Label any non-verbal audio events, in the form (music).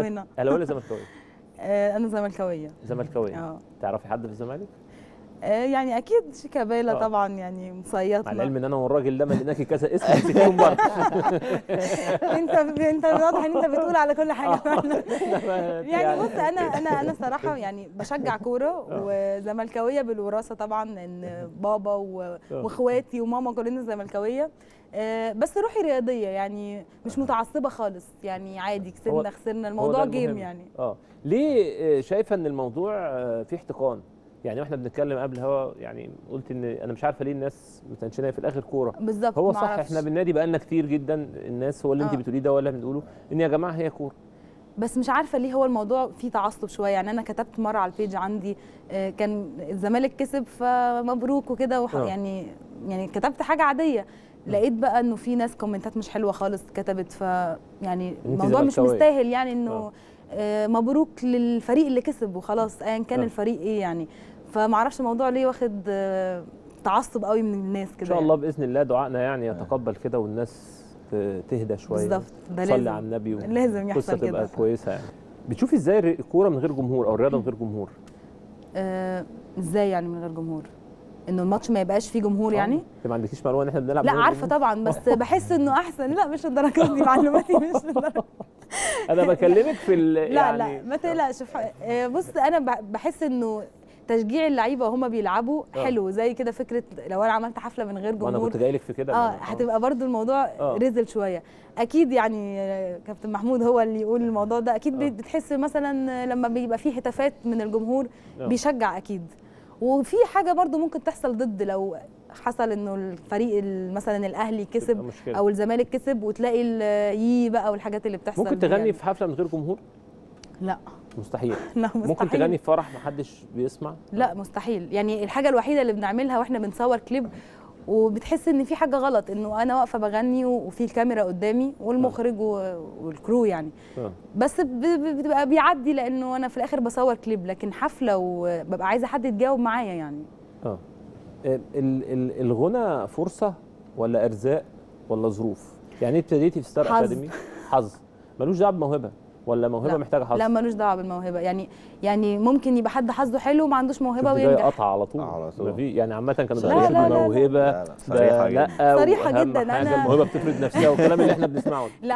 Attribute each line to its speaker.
Speaker 1: ربنا
Speaker 2: اهلاويه ولا زملكاويه؟
Speaker 1: أنا زملكاوية
Speaker 2: زملكاوية
Speaker 1: آه
Speaker 2: تعرفي حد في الزمالك؟
Speaker 1: آه، يعني أكيد شيكابالا
Speaker 2: آه.
Speaker 1: طبعا يعني
Speaker 2: مع العلم
Speaker 1: مصيطنا
Speaker 2: إن أنا والراجل ده مليناكي كذا اسم نسيتيهم برضه (laughs)
Speaker 1: أنت أنت واضح إن أنت بتقول على كل حاجة. فعلا (laughs) يعني بص أنا أنا أنا صراحة يعني بشجع كورة وزملكاوية بالوراثة طبعا إن بابا وإخواتي وماما كلنا زملكاوية. آه، بس روحي رياضية يعني مش متعصبة خالص. يعني عادي كسبنا خسرنا الموضوع جيم. يعني.
Speaker 2: آه. ليه آه، شايفة إن الموضوع آه، فيه احتقان؟ يعني وإحنا بنتكلم قبل هوا يعني قلت إن أنا مش عارفة ليه الناس متنشنه في الآخر كورة
Speaker 1: بالظبط
Speaker 2: هو صح
Speaker 1: معرفش.
Speaker 2: إحنا بالنادي بقالنا كتير جدا الناس هو اللي أنت
Speaker 1: آه.
Speaker 2: بتقوليه ده ولا بنقوله إن يا جماعة هي كورة
Speaker 1: بس مش عارفة ليه هو الموضوع فيه تعصب شوية يعني أنا كتبت مرة على ال page عندي آه، كان الزمالك كسب فمبروك وكده وح-
Speaker 2: آه.
Speaker 1: يعني يعني كتبت حاجة عادية لقيت بقى إنه في ناس كومنتات مش حلوة خالص كتبت ف يعني الموضوع مش. مستاهل يعني انه
Speaker 2: آه.
Speaker 1: آه، مبروك للفريق اللي كسب وخلاص ايا كان
Speaker 2: آه.
Speaker 1: الفريق إيه يعني. فمعرفش الموضوع ليه واخد آه، تعصب قوي من الناس كده
Speaker 2: إن شاء الله بإذن الله دعائنا يعني يتقبل كده والناس تهدى شوية.
Speaker 1: بالظبط ده لازم.
Speaker 2: على النبي
Speaker 1: لازم يحصل
Speaker 2: تبقى
Speaker 1: كده
Speaker 2: كويسة يعني. بتشوفي إزاي الكورة من غير جمهور أو الرياضة من غير جمهور؟
Speaker 1: آه، إزاي يعني من غير جمهور؟ إنه الماتش ما يبقاش فيه جمهور يعني؟
Speaker 2: إنت ما عندكيش معلومة إن إحنا بنلعب
Speaker 1: لا
Speaker 2: عارفة؟
Speaker 1: طبعا بس (laughs) بحس إنه أحسن. لا مش الدرجات دي معلوماتي مش (laughs)
Speaker 2: أنا بكلمك في ال-
Speaker 1: لا
Speaker 2: يعني
Speaker 1: لا ما تقلقش. آه، بص أنا بحس إنه تشجيع اللعيبة وهم بيلعبوا
Speaker 2: آه.
Speaker 1: حلو زي كده فكرة لو أنا عملت حفلة من غير
Speaker 2: وأنا
Speaker 1: جمهور.
Speaker 2: كنت جاي لك في كده. آه
Speaker 1: هتبقى برضو الموضوع
Speaker 2: آه.
Speaker 1: رزل شوية. أكيد يعني آه، كابتن محمود هو اللي يقول الموضوع ده. أكيد
Speaker 2: آه.
Speaker 1: بتحس مثلا لما بيبقى فيه هتافات من الجمهور
Speaker 2: آه.
Speaker 1: بيشجع أكيد. وفي حاجة برضو ممكن تحصل ضد لو حصل إنه الفريق ال- مثلا
Speaker 2: الأهلي
Speaker 1: كسب. أو الزمالك كسب وتلاقي يي بقى والحاجات اللي بتحصل
Speaker 2: ممكن تغني
Speaker 1: يعني.
Speaker 2: في حفلة من غير جمهور؟
Speaker 1: لا.
Speaker 2: مستحيل. (laughs)
Speaker 1: لا
Speaker 2: ممكن
Speaker 1: مستحيل
Speaker 2: تغني في فرح ما حدش بيسمع؟
Speaker 1: لا مستحيل. يعني الحاجة الوحيدة اللي بنعملها وإحنا بنصور كليب وبتحس إن في حاجة غلط إنه أنا واقفة بغني وفي الكاميرا قدامي والمخرج والكرو يعني.
Speaker 2: آه.
Speaker 1: بس بتبقى بيعدي لأنه أنا في الآخر بصور كليب لكن حفلة وببقى عايزة حد يتجاوب معايا يعني.
Speaker 2: آه. ال- ال- الغنى فرصة ولا إرزاق ولا ظروف؟ يعني إيه ابتديتي في ستار. أكاديمي؟ حظ. ملوش دعوة بموهبة. ولا موهبة
Speaker 1: لا.
Speaker 2: محتاجة حظ
Speaker 1: لا ملوش دعوة بالموهبة يعني يعني ممكن يبقى حد حظه حلو وما عندوش
Speaker 2: موهبة
Speaker 1: وينجح
Speaker 2: قطع على طول
Speaker 3: على طول.
Speaker 2: ما في يعني عامة كانوا بيقولوا
Speaker 1: لا، لا، لا.
Speaker 3: لا جدا.
Speaker 1: صريحة
Speaker 2: وأهم
Speaker 1: جدا، أنا-
Speaker 2: الموهبة بتفرض نفسها والكلام اللي إحنا بنسمعه.
Speaker 1: لا